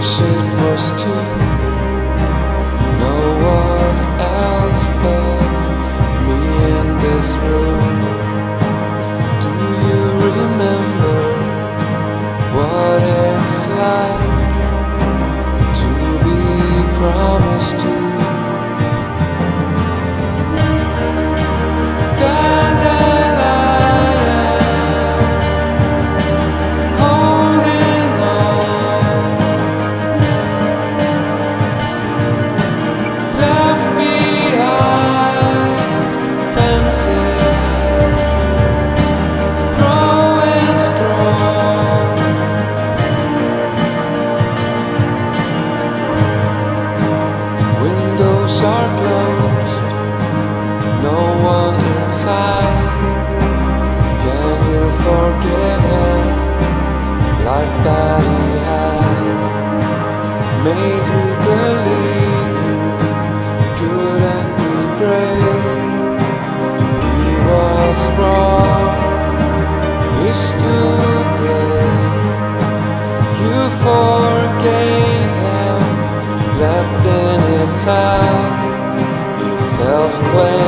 was too. No one else but me in this room. life that he had made you believe you couldn't be brave. He was strong. He stood brave. You forgave him, left in his hand his self-claim.